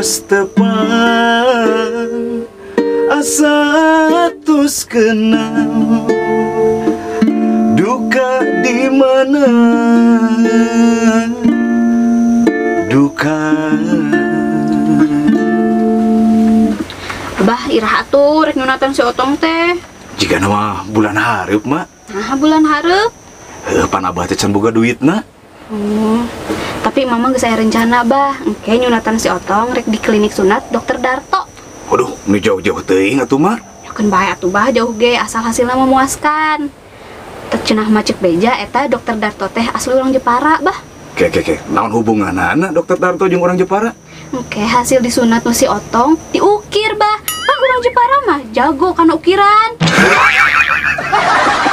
tepang asa tos kenal duka di mana duka Bah, irah atuh rek nyunatan si Otong teh. jika nama bulan hareup mak Nah, bulan hareup. Heuh, pan abah teh can boga duitna Oh. Tapi mama geus aya rencana, Bah. Engke nyunatan si Otong rek di klinik sunat Dokter Darto. waduh ini jauh-jauh teuing atuh mak Yakin bae atuh Bah, jauh ge asal hasilnya memuaskan. Tercenah macek beja eta Dokter Darto teh asli orang Jepara, Bah. Oke, oke, oke. Naon hubungan anak dokter Darto jeung orang Jepara? Oke, hasil disunat nu si Otong diukir, Bah. Kan orang Jepara mah jago kan ukiran.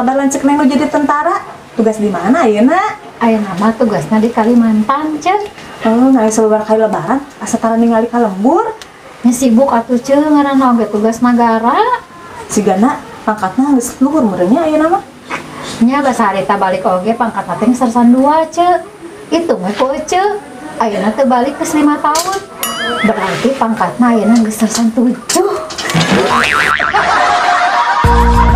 kabar lancek Neng jadi tentara? Tugas di mana ya nak? Aya nama tugasnya di Kalimantan, Cen. Oh, nggak seluar kali lebaran, asa tara ningali ka lembur. Nya sibuk atuh Cen, ngaranna oge tugas negara. Si Gana, pangkatnya geus luhur merenya aya nama. Nya basa harita balik oge pangkat teh sersan dua, Ce. Itu mah ku Ce. Ayeuna teu balik ke 5 tahun. Berarti pangkatna ayeuna geus sersan 7.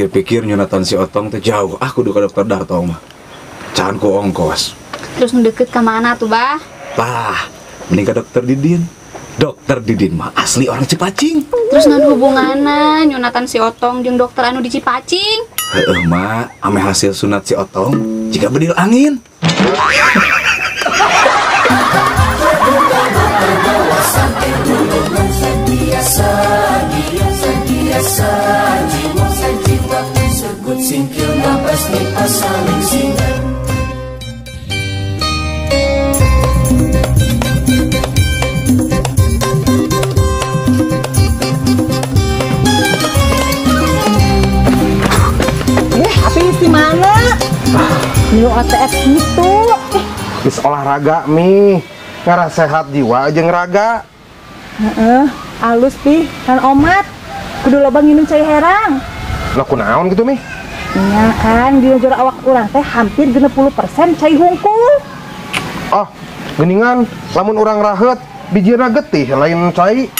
Dipikir-pikir nyunatan si Otong teh jauh. Ah kudu ke dokter Darto mah Jangan ku ongkos. Terus ngedeket ke mana tuh bah? Lah Mending ke dokter Didin. Dokter Didin mah asli orang Cipacing. Terus ngan hubunganna nyunatan si Otong jeung dokter anu di Cipacing? Heeh mak Ame hasil sunat si Otong Jika bedil angin Eh, tapi di mana? New OTS gitu. Bis olahraga mi Ngara sehat jiwa jeung raga Heeh, alus pi, kan omat. Kudu loba nginum cai herang. Lo kunaon gitu mi Iya kan, di jero awak urang teh hampir 60% cai hungkul. Oh geningan lamun orang rahet bijirna getih lain cai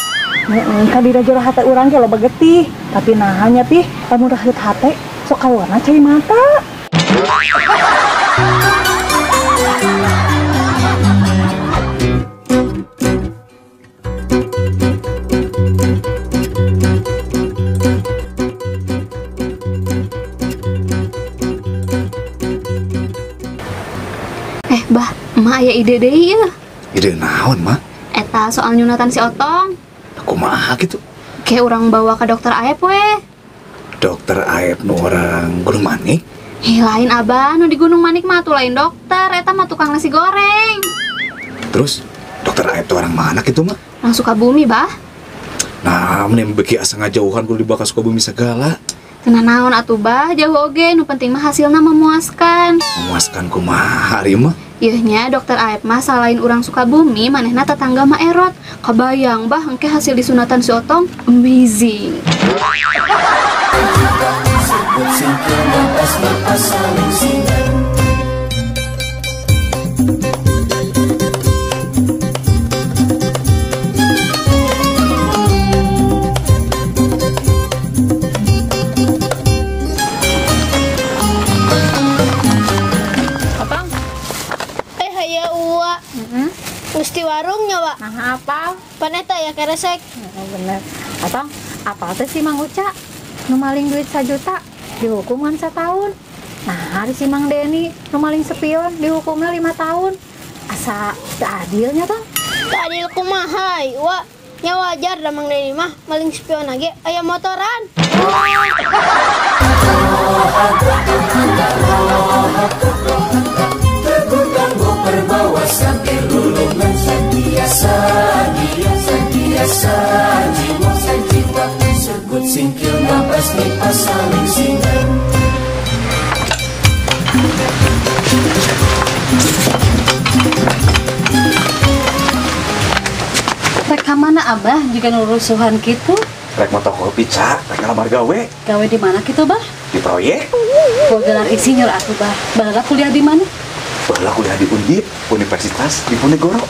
Heeh, kan di jero hate urang ge loba getih, tapi nah hanya pi, lamun raheut hate sok kaluarna cai mata. Eh bah, emak aya ide deh ya Ide naon mah Eta soal nyunatan si Otong Aku mah gitu Kayak orang bawa ke dokter Aep weh Dokter Aep nu orang Gunung Manik Ih, lain abah, nu di Gunung Manik mah tuh lain dokter, eta mah tukang nasi goreng. Terus Dokter Aep tuh orang mana gitu mah? Orang Sukabumi, bah. Nah, mending beki asa ngajauhan kudu dibakar Sukabumi segala. Tenang naon atuh bah, jauh oge, nu penting mah hasilna memuaskan. Memuaskan kumaha hari mah. Yeuhnya dokter Aep mah salahin orang Sukabumi, manehna tetangga mah erot. Kebayang bah, engke hasil disunatan si Otong amazing. Paneta ya keresek. Oh, bener. Atong, apa teh si Mang Uca? Nu maling duit sajuta dihukuman setahun. Nah, hari si Mang Deni nu maling sepion dihukumnya lima tahun. Asa adilnya toh? Tadil kumahai uwa. Nya wajar damang Deni mah maling spion lagi aya motoran. Rek mana abah jika nurusuhan gitu? Rek motor kopi, Cak. Rek ngelamar gawe. Gawe di mana gitu bah? Di proyek. Gua gelar insinyur atuh bah. Bahala kuliah di mana? Bahala kuliah di Undip, Universitas di Ponegoro.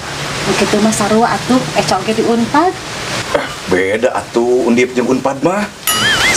Begitu mah sarua atuh, oge di Unpad. Beda atuh Undip jeung Unpad mah.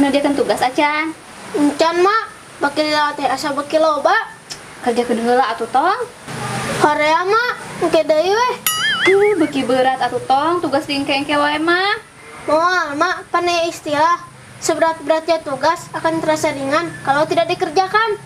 Geus mengerjakan tugas acan. Encan mah. Bakil teh asa beki loba. Kerja kedengeula atuh tong. Korea mah. Engke deui weh. Uh, beki berat atuh tong, tugas di engke-engke wae mah. Moal mak pane istilah. Seberat-beratnya tugas akan terasa ringan kalau tidak dikerjakan.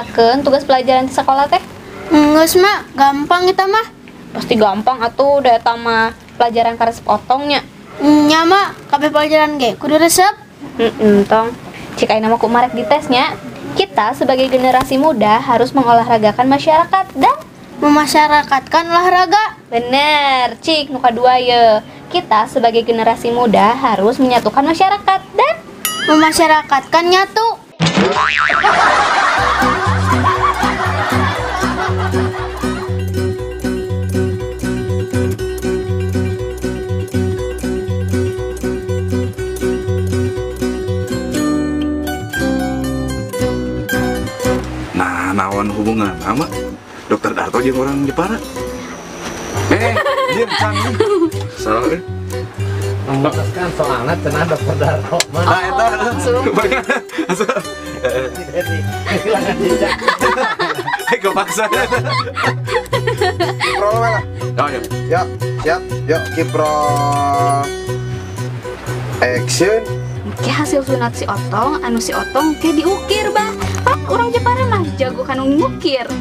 Dikerjakeun tugas pelajaran di sekolah teh? Ngeus mak, gampang kita mah. Pasti gampang atuh da eta mah pelajaran karesep otongnya. Nya mak, kabeh pelajaran ge kudu resep. Heeh, tong. Cik ayeuna mah kumarek di tesnya. Kita sebagai generasi muda harus mengolahragakan masyarakat dan Memasyarakatkan olahraga. bener, cik nu kadua ye. Kita sebagai generasi muda harus menyatukan masyarakat dan Memasyarakatkan nyatu. hubungan sama Dokter Darto jeung orang Jepara. Eh, diam can. Salah eh. Kan soalnya cenah dokter Darto mah. Nah, eta Asal Kehilangan jejak. eh kepaksa. Kipro lah. Oh, iya. Ya, siap. Yuk, Kipro. Action. Ki hasil sunat si Otong, anu si Otong ke diukir bah. Ah, orang Jepara mah jago kanu ngukir.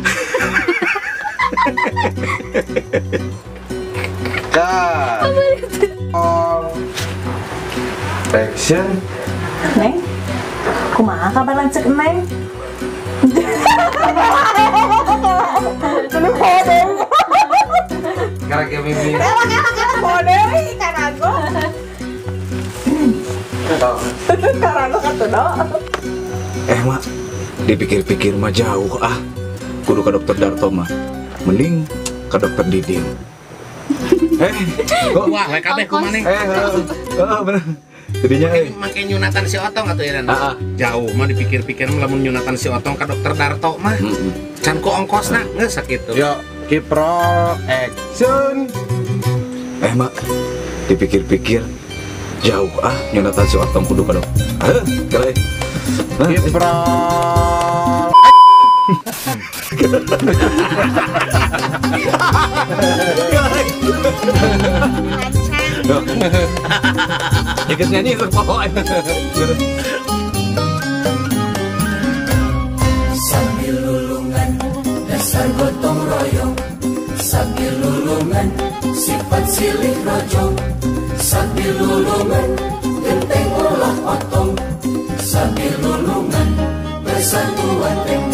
Oh. Action. Neng, kumaha kabar lancek Neng? Ini. Karena kayak mimpi. Karena aku kata Eh, Mak. Dipikir-pikir mah jauh ah. Kudu ke dokter Darto mah. Mending ke dokter Didin. eh, kok Wah, mereka kabeh kumaha nih? Eh, eh, eh, bener. Jadinya eh. Makin nyunatan si Otong atau ya Ah, ah. Jauh mah dipikir-pikir mah lamun nyunatan si Otong ke dokter Darto mah. Mm-mm. Can ku ongkosna geus sakitu. Yo, keep roll action. Eh mak, dipikir-pikir jauh ah nyonatan si otong kudu kadok. Ah, kale. Nah, Keep roll. Ikut nyanyi Sambil lulungan dasar gotong royong. Sambil lulungan sifat silih rojong. Sambil lulungan genteng olah otong Sambil lulungan bersatuan tembak